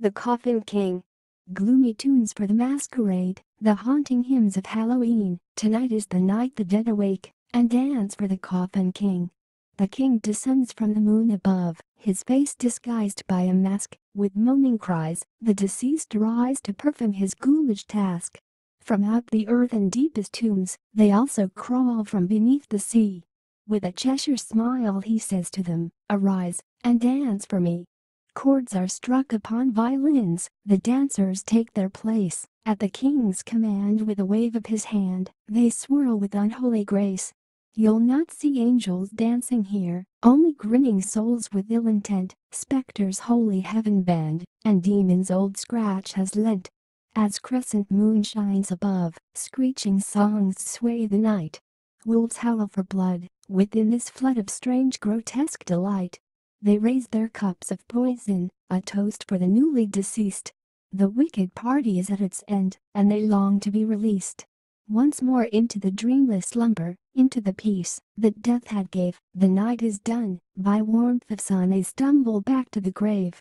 The Coffin King. Gloomy tunes for the masquerade, the haunting hymns of Halloween. Tonight is the night the dead awake and dance for the Coffin King. The king descends from the moon above, his face disguised by a mask. With moaning cries, the deceased rise to perform his ghoulish task. From out the earth and deepest tombs, they also crawl from beneath the sea. With a Cheshire smile he says to them, Arise, and dance for me. Chords are struck upon violins, the dancers take their place. At the king's command with a wave of his hand, they swirl with unholy grace. You'll not see angels dancing here, only grinning souls with ill intent, specters holy heaven bend, and demons old scratch has lent. As crescent moon shines above, screeching songs sway the night. Wolves howl for blood, within this flood of strange grotesque delight. They raise their cups of poison, a toast for the newly deceased. The wicked party is at its end, and they long to be released. Once more into the dreamless slumber, into the peace that death had gave. The night is done, by warmth of sun they stumble back to the grave.